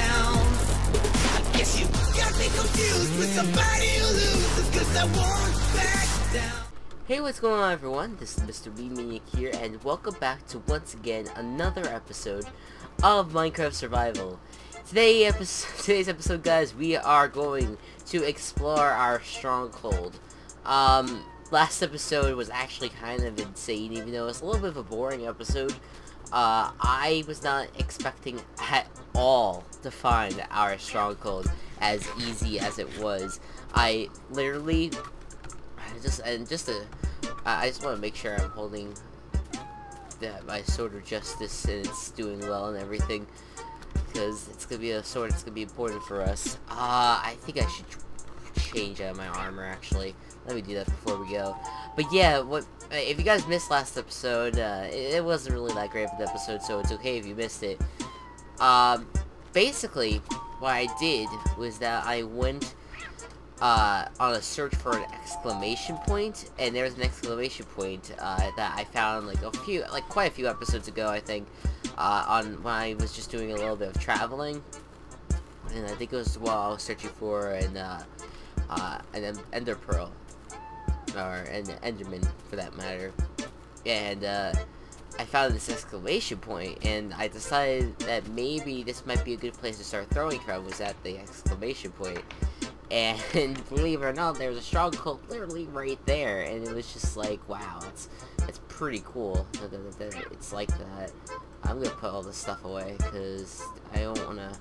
down. I guess you got me confused with somebody who loses, cause I won't back down. Hey, what's going on everyone? This is Mr. B here, and welcome back to once again another episode of Minecraft Survival. Today episode, today's episode, guys, we are going to explore our stronghold. Um, last episode was actually kind of insane, even though it's a little bit of a boring episode. Uh, I was not expecting at all to find our stronghold as easy as it was. I literally, just, and just to, I just want to make sure I'm holding that my sword of justice and it's doing well and everything. Because it's going to be a sword, it's to be important for us. Uh, I think I should change out my armor, actually. Let me do that before we go. But yeah, what if you guys missed last episode, uh, it, it, wasn't really that great of an episode, so it's okay if you missed it. Um, basically, what I did was that I went uh, on a search for an exclamation point, and there was an exclamation point uh, that I found like a few, like quite a few episodes ago, I think, uh, on when I was just doing a little bit of traveling, and I think it was while I was searching for an uh, an Ender Pearl, or an Enderman for that matter, and uh, I found this exclamation point, and I decided that maybe this might be a good place to start throwing from was at the exclamation point. And believe it or not, there was a stronghold literally right there, and it was just like, wow, it's it's pretty cool. It's like that. I'm gonna put all this stuff away because I don't want to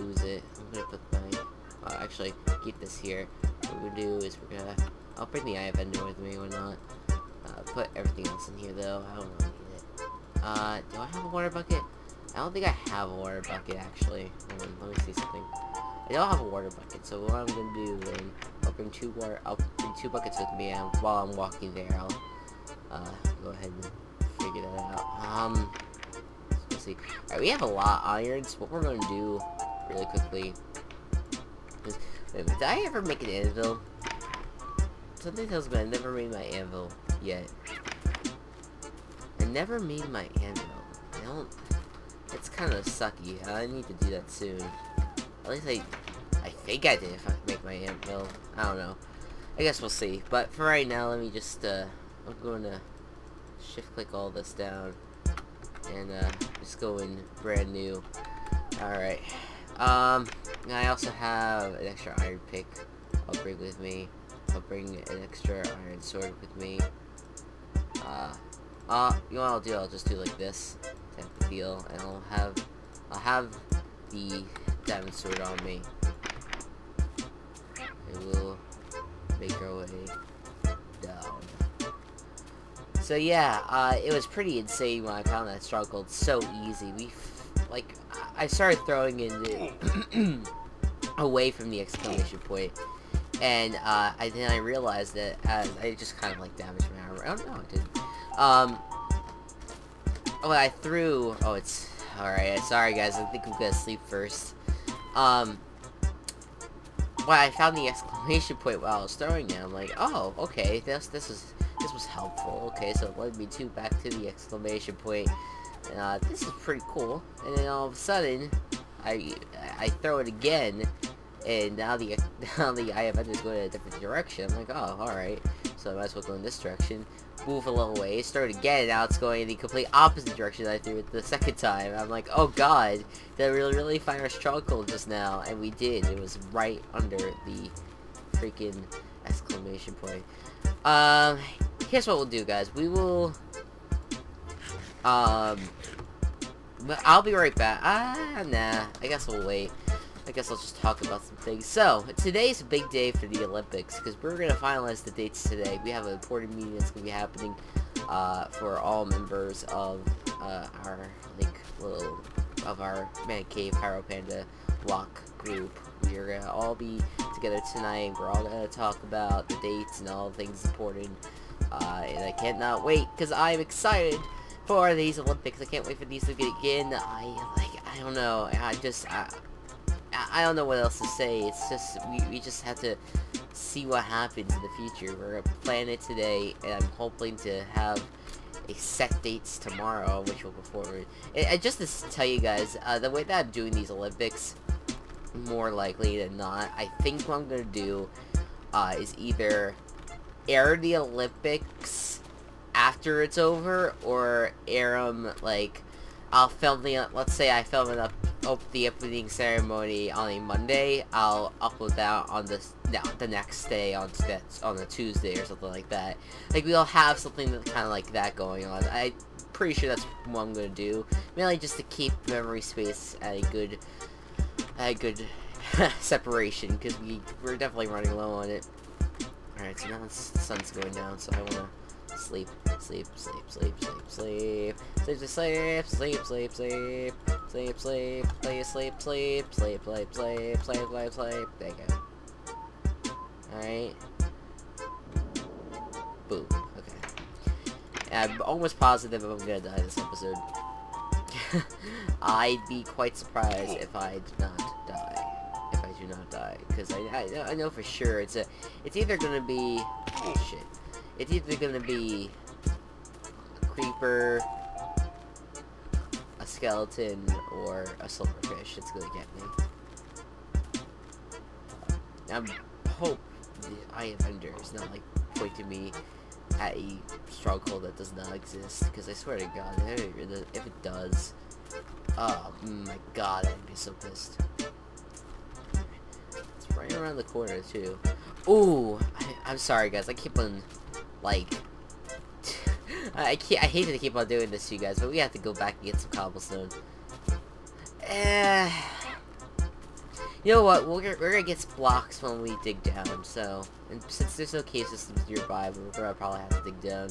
lose it. I'm gonna put my uh, actually keep this here. What gonna do is we're gonna I'll bring the Eye of Ender with me or not. Uh, put everything else in here though. I don't really need it. Uh, do I have a water bucket? I don't think I have a water bucket actually. On, let me see something. I don't have a water bucket, so what I'm gonna do then, I'll bring two water, I'll bring two buckets with me, and while I'm walking there, I'll uh, go ahead and figure that out. Um, let's see. Alright, we have a lot of irons. What we're gonna do really quickly is, wait, did I ever make an anvil? Something tells me I never made my anvil yet. I never made my anvil. I don't. It's kind of sucky. I need to do that soon. At least I, I think I did if I make my anvil. I don't know. I guess we'll see. But for right now, let me just, uh, I'm going to shift click all this down. And, uh, just go in brand new. Alright. Um, I also have an extra iron pick I'll bring with me. I'll bring an extra iron sword with me. Uh, uh, you know what I'll do? I'll just do like this type of deal, and I'll have, I'll have the diamond sword on me. And we'll make our way down. So yeah, uh, it was pretty insane when I found that stronghold so easy. We, like, I started throwing it away from the exclamation point. And, uh, I, then I realized that as I just kind of, like, damaged my armor. Oh, no, it didn't. Um, oh, I threw, oh, it's, alright, sorry guys, I think I'm gonna sleep first. Um, well, I found the exclamation point while I was throwing it. I'm like, oh, okay, this this is this was helpful. Okay, so it led me to back to the exclamation point. Uh, this is pretty cool. And then all of a sudden, I I throw it again, and now the now the Ender is going in a different direction. I'm like, oh, all right. So I might as well go in this direction move a little way, start again, now it's going in the complete opposite direction I threw it the second time. I'm like, oh god, did we really, really find our stronghold just now? And we did. It was right under the freaking exclamation point. Um, here's what we'll do, guys. We will, um, I'll be right back. Ah, nah, I guess we'll wait. I guess I'll just talk about some things. So, today's a big day for the Olympics, because we're going to finalize the dates today. We have an important meeting that's going to be happening uh, for all members of uh, our, like, little, of our Man Cave Pyro Panda Lock group. We are going to all be together tonight. We're all going to talk about the dates and all things important. Uh, and I cannot wait, because I'm excited for these Olympics. I can't wait for these to begin. I, like, I don't know. I just, I, I don't know what else to say. It's just, we, we just have to see what happens in the future. We're gonna plan it today, and I'm hoping to have a set dates tomorrow, which will go forward. And, and just to tell you guys, uh, the way that I'm doing these Olympics, more likely than not, I think what I'm gonna do uh, is either air the Olympics after it's over, or air them like I'll film the. Let's say I film it up, up the opening ceremony on a Monday. I'll upload that on the the next day on on a Tuesday or something like that. Like we'll have something that kind of like that going on. I'm pretty sure that's what I'm gonna do. Mainly just to keep memory space at a good, at a good separation, because we we're definitely running low on it. Alright, so now the sun's going down, so I wanna sleep, sleep, sleep, sleep, sleep, sleep, sleep, sleep, sleep, sleep, sleep, sleep, sleep, sleep, play sleep, sleep, sleep, sleep, sleep, sleep, sleep, sleep. There you go. Alright. Boom. Okay. I'm almost positive I'm gonna die this episode. I'd be quite surprised if I did not die. If I do not die, because I, I I know for sure it's a it's either gonna be oh shit it's either gonna be a creeper, a skeleton, or a silverfish. It's gonna get me. I hope the Eye of Ender is not like pointing me at a stronghold that does not exist. Because I swear to God, if it does, oh my God, I'd be so pissed. It's right around the corner too. Ooh, I, am sorry guys. I keep on like. I can't, I hate to keep on doing this to you guys, but we have to go back and get some cobblestone. Eh. You know what? We're, we're gonna get blocks when we dig down, so... And since there's no cave systems nearby, we're gonna probably have to dig down.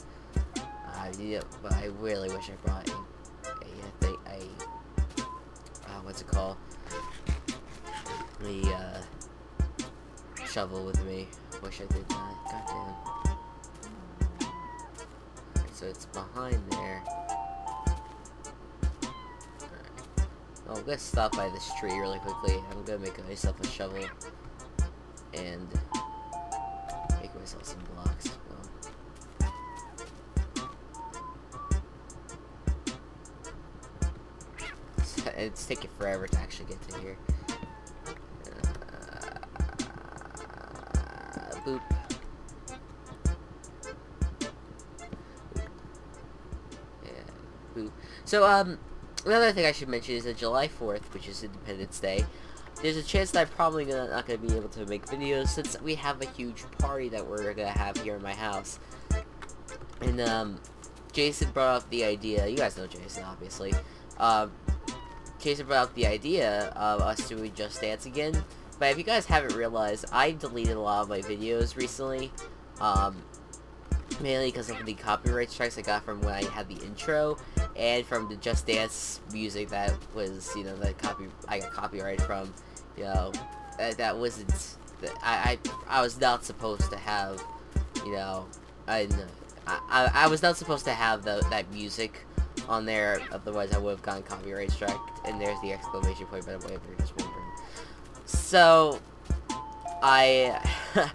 Uh, yeah, but I really wish I brought a... a, a, a uh, what's it called? The, uh... Shovel with me. Wish I did that. Goddamn. So it's behind there. Oh, I'm gonna stop by this tree really quickly. I'm gonna make myself a shovel and make myself some blocks. Well, it's taking forever to actually get to here. Uh, boop. So, um, Another thing I should mention is that July 4th, which is Independence Day, there's a chance that I'm probably gonna, not going to be able to make videos since we have a huge party that we're going to have here in my house. And, um, Jason brought up the idea, you guys know Jason, obviously, um, Jason brought up the idea of us doing Just Dance again, but if you guys haven't realized, I deleted a lot of my videos recently, um, mainly because of the copyright strikes I got from when I had the intro, and from the Just Dance music that was, you know, that copy I got copyright from, you know, that, that wasn't, I, I, I was not supposed to have, you know, I, I, I was not supposed to have the, that music on there, otherwise I would have gotten copyright strike, and there's the exclamation point, by the way, if you're just wondering. So, I,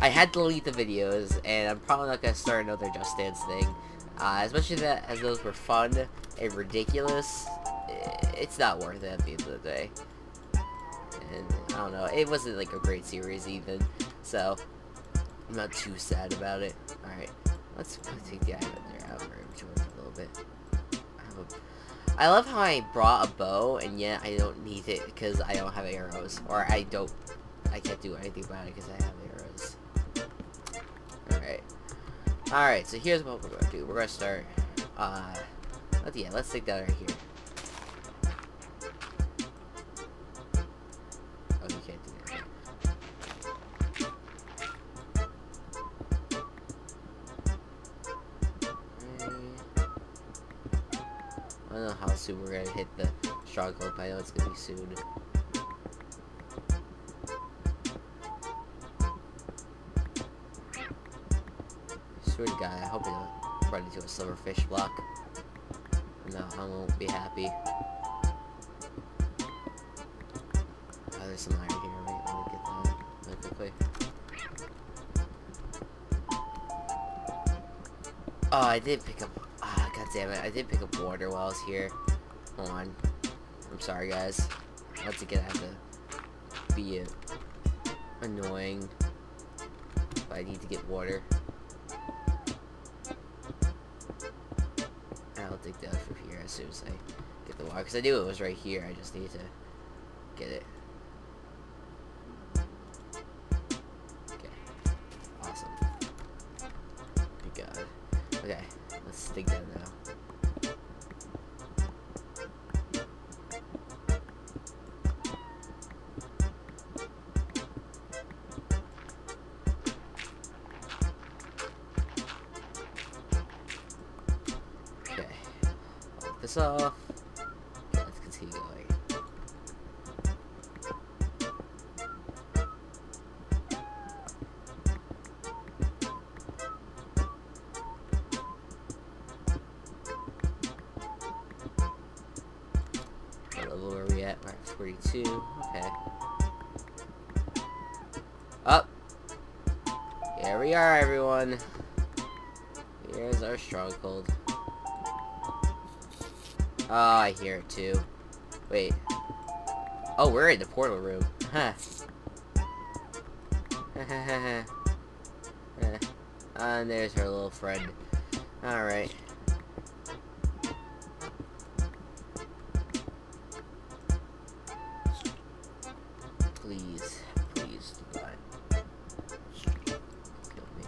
I had to delete the videos, and I'm probably not going to start another Just Dance thing. Uh, as much as that as those were fun and ridiculous, it's not worth it at the end of the day. And I don't know, it wasn't like a great series even, so I'm not too sad about it. Alright, let's take the item there out for a little bit. I love how I brought a bow and yet I don't need it because I don't have arrows. Or I don't, I can't do anything about it because I have arrows. Alright. So here's what we're gonna do. We're gonna start, uh, let's, yeah, let's take that right here. Oh, you can't do that. I don't know how soon we're gonna hit the stronghold, but I know it's gonna be soon. Into a silverfish block. No, I won't be happy. Oh, there's some iron here. Me get that really quickly. Oh, I did pick up... Ah, oh, god damn it. I did pick up water while I was here. Hold on. I'm sorry, guys. Once again, I have to be annoying. But I need to get water. As I get the water. Because I knew it was right here. I just need to get it. Off. Okay, uh, let's continue going. What level are we at? We're at 42. Okay. Up. Here we are, everyone. Here's our stronghold. Oh, I hear it too. Wait. Oh, we're in the portal room. Huh. And uh, there's her little friend. Alright. Please, please do kill me.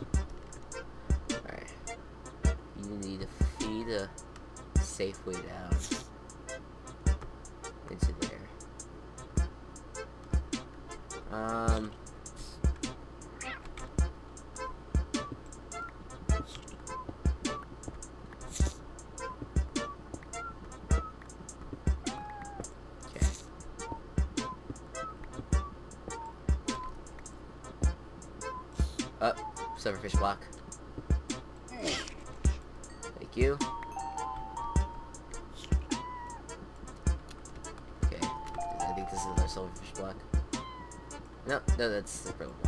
Alright. You need to feed a safe way down into there. Um. Okay. Up, silverfish block. No, no,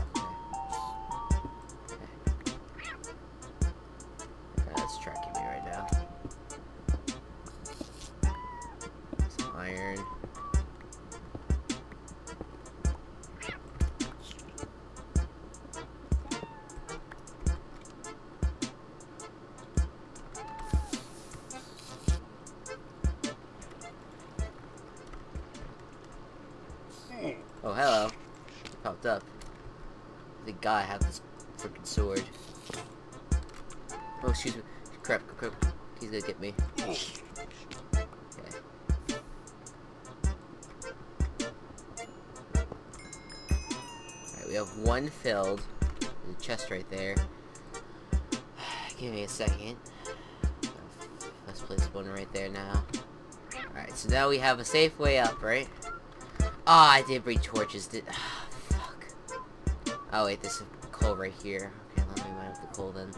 I have this freaking sword. Oh, excuse me. Crap, crap. He's gonna get me. Alright, we have one filled. A chest right there. Give me a second. Let's place one right there now. Alright, so now we have a safe way up, right? Ah, I did bring torches. Did. Oh wait, there's a coal right here. Okay, let me mine up the coal then.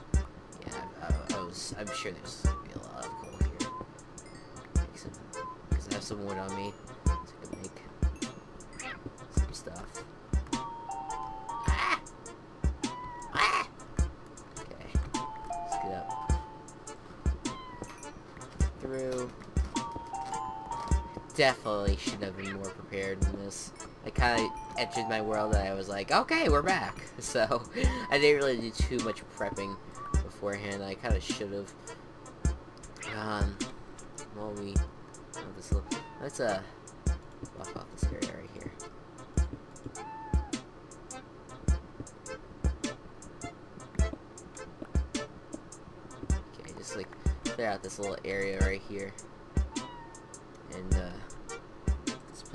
Yeah, I, I, was. I'm sure there's gonna be a lot of coal here. Cause I have some wood on me, so I can make some stuff. Ah! Ah! Okay, let's get up through definitely should have been more prepared than this. I kind of entered my world and I was like, okay, we're back. So, I didn't really do too much prepping beforehand. I kind of should have. Um, well, we. Oh, this little, let's, uh, block off this area right here. Okay, just like clear out this little area right here.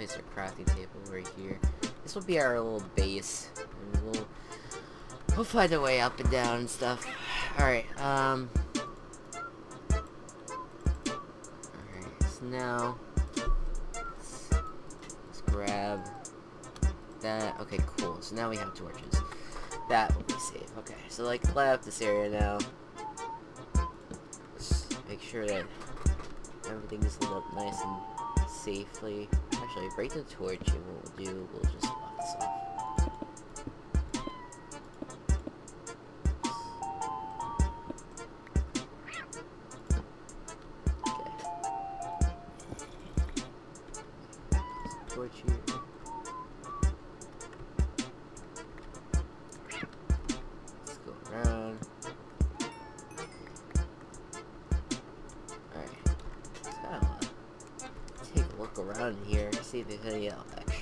Place our crafting table right here. This will be our little base. We'll, we'll find a way up and down and stuff. Alright, um... Alright, so now... Let's, let's grab that. Okay, cool. So now we have torches. That will be safe. Okay, so like, light up this area now. Just make sure that everything is lit up nice and safely. Actually, break the torch and what we'll do, we'll just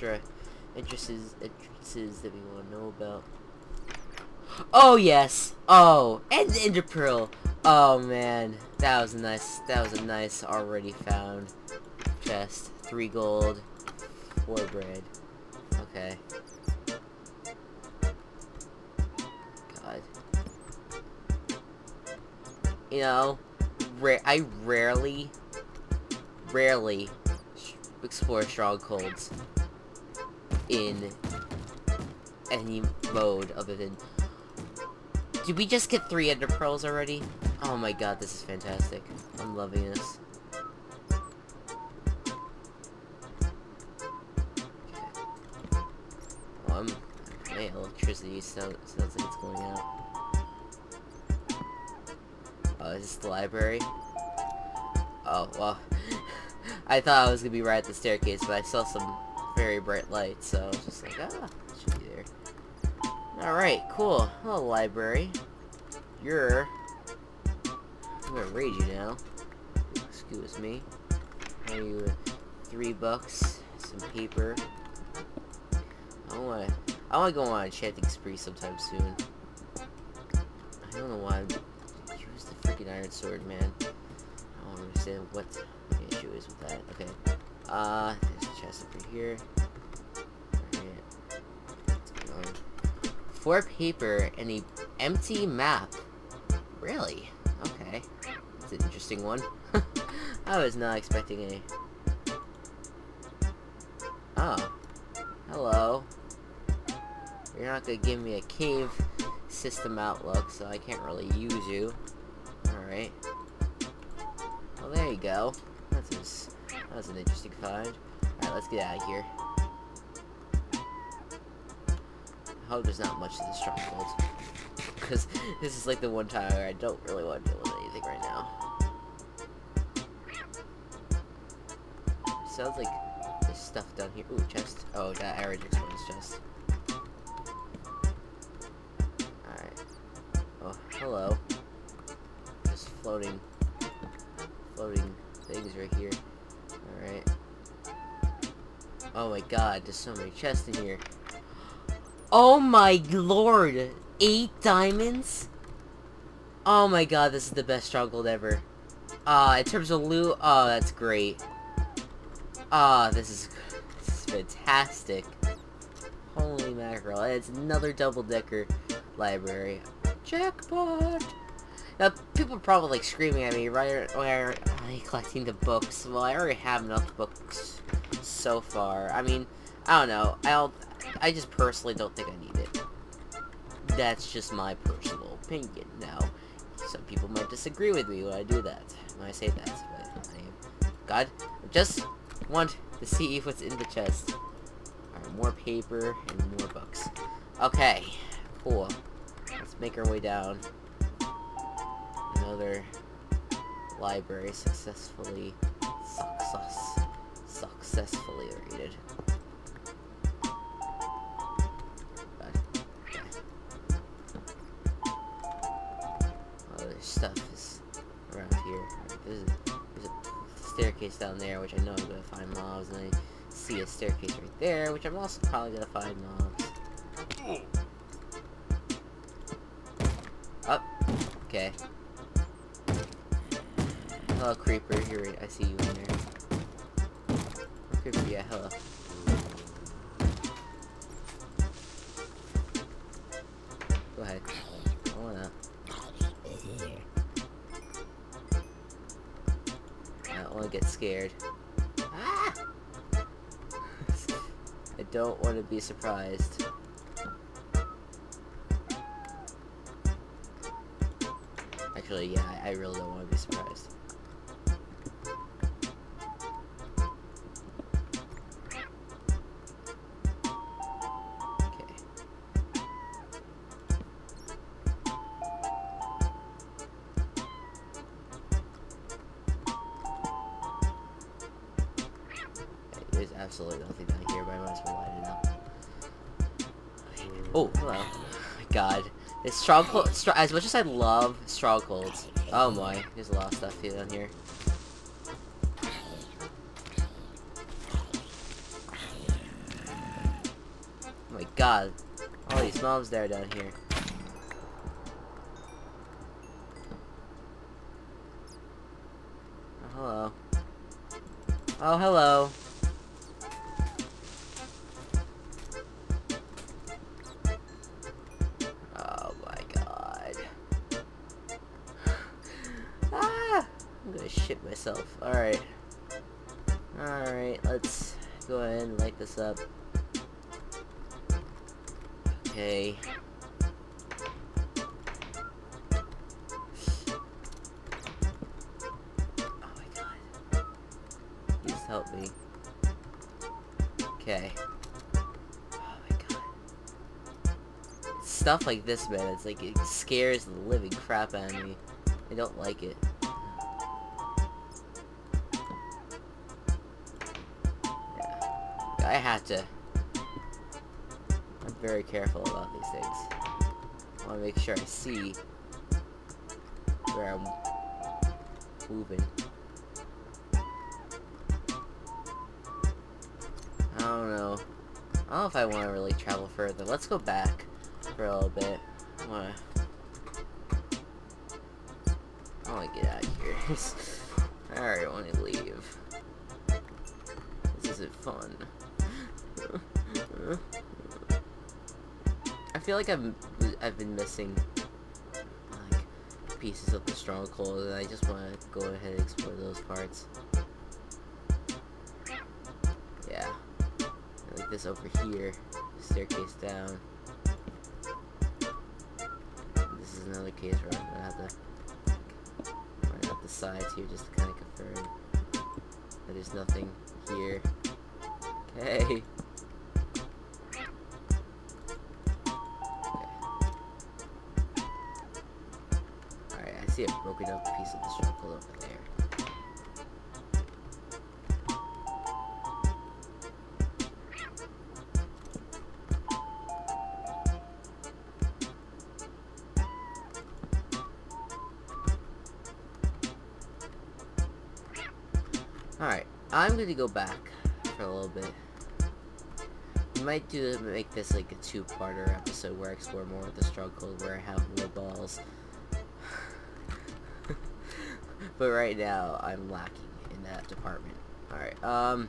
extra entrances, entrances that we want to know about. Oh yes! Oh, and the Ender Pearl! Oh man, that was a nice, that was a nice already found chest. Three gold, four bread. Okay. God. You know, ra I rarely, rarely explore strongholds in any mode other than... Did we just get three ender pearls already? Oh my god, this is fantastic. I'm loving this. Oh, My electricity sound, sounds like it's going out. Oh, is this the library? Oh, well... I thought I was gonna be right at the staircase, but I saw some very bright light, so I was just like, ah, should be there. Alright, cool. Hello, library. You're... I'm gonna raid you now. Excuse me. How you three bucks, some paper. I wanna I wanna go on a chanting spree sometime soon. I don't know why I'm use the freaking iron sword, man. I don't understand what the issue is with that. Okay. Uh there's a chest over here. Four paper and a empty map. Really? Okay. That's an interesting one. I was not expecting any. Oh. Hello. You're not gonna give me a cave system outlook, so I can't really use you. Alright. Well, there you go. That was an interesting find. Alright, let's get out of here. I hope there's not much to the stronghold. Because this is like the one time where I don't really want to deal with anything right now. Sounds like there's stuff down here. Ooh, chest. Oh, that arrow exposed chest. Alright. Oh, hello. Just floating, floating things right here. Oh my god, there's so many chests in here. Oh my lord! Eight diamonds? Oh my god, this is the best stronghold ever. Uh, in terms of loot, oh, that's great. Ah, uh, this is, this is fantastic. Holy mackerel, it's another double-decker library. Jackpot! Now, people are probably like screaming at me, right, why are I collecting the books? Well, I already have enough books so far. I mean, I don't know, I'll, I just personally don't think I need it. That's just my personal opinion. Now, some people might disagree with me when I do that, when I say that, but I. God, just want to see what's in the chest. Alright, more paper and more books. Okay, cool. Let's make our way down. Another library successfully success successfully raided. stuff is around here. There's a, there's a staircase down there, which I know I'm gonna find mobs, and I see a staircase right there, which I'm also probably gonna find mobs. Up. Oh, okay. Hello, creeper. Here, I see you in there. Creeper, yeah, hello. Go ahead. I wanna. I don't want to get scared. Ah! I don't want to be surprised. Actually, yeah, I really don't want to be surprised. absolutely I up. Oh, hello. God. This stronghold, str as much as I love strongholds, oh my, there's a lot of stuff here down here. Oh my god, all these mobs there down here. Oh, hello. Oh, hello. I'm gonna shit myself. Alright. Alright, let's go ahead and light this up. Okay. Oh my god. Please help me. Okay. Oh my god. Stuff like this, man, it's like, it scares the living crap out of me. I don't like it. I have to. I'm very careful about these things. I want to make sure I see where I'm moving. I don't know. I don't know if I want to really travel further. Let's go back for a little bit. I want to... I want to get out of here. I already want to leave. This isn't fun. I feel like I'm I've been missing like pieces of the stronghold, and I just want to go ahead and explore those parts. Yeah, like this over here, staircase down. This is another case where I'm gonna have to find out the sides here just to kind of confirm that there's nothing here. Okay. See a broken up piece of the stronghold over there. Alright, I'm gonna go back for a little bit. We might do make this like a two-parter episode where I explore more of the struggle, where I have more balls. But right now, I'm lacking in that department. Alright, um...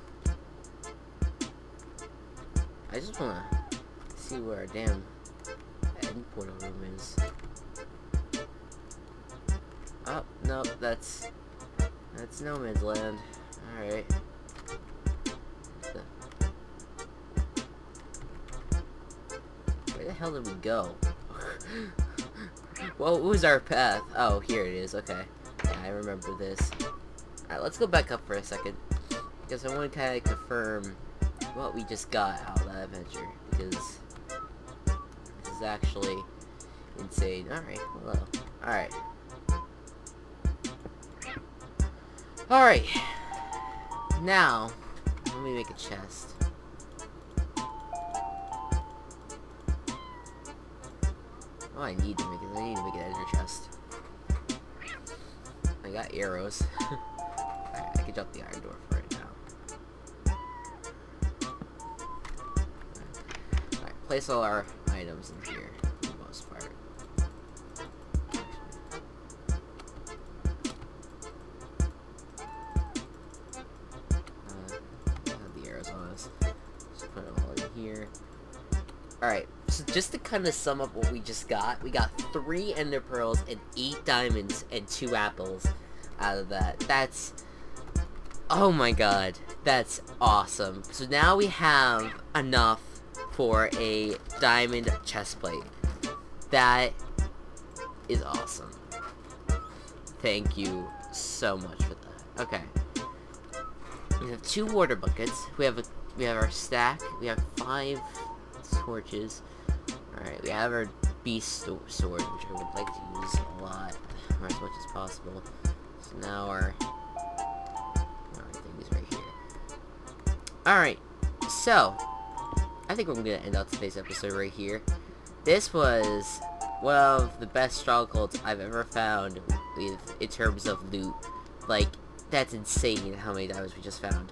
I just wanna see where our damn end portal room is. Oh, nope, that's... That's no man's land. Alright. Where the hell did we go? well, what was our path? Oh, here it is. Okay. I remember this. Alright, let's go back up for a second. Because I want to kind of confirm what we just got out of that adventure. Because this is actually insane. Alright, hello. Alright. Alright. Now, let me make a chest. Oh, I need to make it. I need to make an ender chest. I got arrows. Alright, I can jump the iron door for it now. Alright, place all our items in here for the most part. Uh, the arrows on us. Put them all in here. Alright, so just to kind of sum up what we just got, we got three ender pearls and eight diamonds and two apples out of that. That's... Oh my god, that's awesome. So now we have enough for a diamond chest plate. That is awesome. Thank you so much for that. Okay. We have two water buckets. We have a we have our stack. We have five torches. Alright, we have our beast sword, which I would like to use a lot, or as much as possible. So now our, our oh, thing is right here. Alright, so, I think we're gonna end out today's episode right here. This was one of the best strongholds I've ever found with, in terms of loot. Like, that's insane how many diamonds we just found.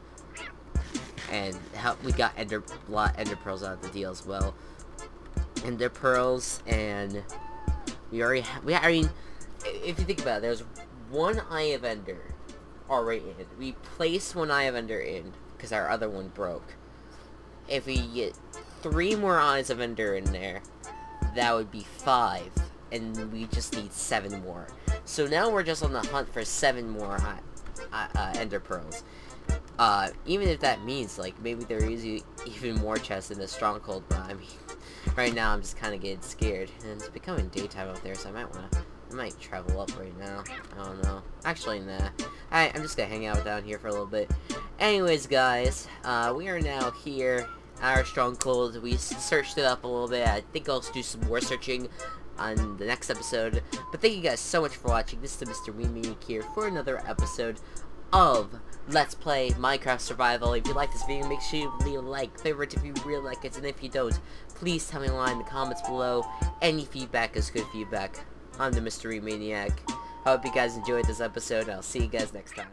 And how we got ender lot ender pearls out of the deal as well. ender pearls, and we already have, we, I mean, if you think about it, there's one Eye of Ender already in. We place one Eye of Ender in, because our other one broke. If we get three more Eyes of Ender in there, that would be five, and we just need seven more. So now we're just on the hunt for seven more uh, uh, Ender Pearls. Uh, even if that means, like, maybe there is even more chests in the Stronghold, but I mean, right now I'm just kind of getting scared, and it's becoming daytime out there, so I might want to, I might travel up right now, I don't know, actually, nah, I, I'm just gonna hang out down here for a little bit. Anyways, guys, uh, we are now here, at our Stronghold, we searched it up a little bit, I think I'll do some more searching on the next episode, but thank you guys so much for watching, this is Mr. Wiimaniac here for another episode of Let's Play Minecraft Survival. If you like this video, make sure you leave a like, favorite if you really like it, and if you don't, please tell me why in the comments below. Any feedback is good feedback. I'm the Mr. Wiimaniac. I hope you guys enjoyed this episode, I'll see you guys next time.